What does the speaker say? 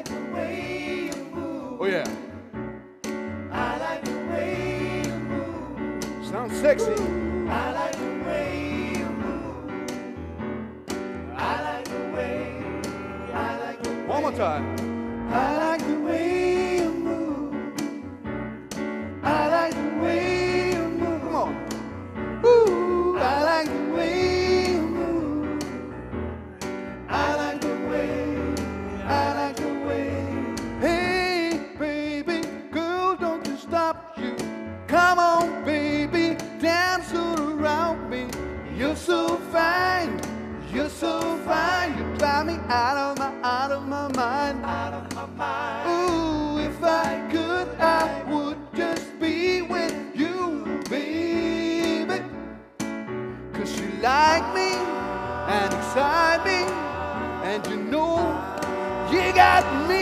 like the way you move. Oh yeah. I like the way you move. Sounds sexy. I like the way you move. I like the way. I like the way. One more time. Come on, baby, dance around me. You're so fine, you're so fine. You drive me out of my, out of my mind. Out of my mind. Ooh, if I could, I would just be with you, baby. Cause you like me and excite me, and you know you got me